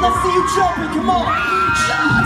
let's see you jumping, come on.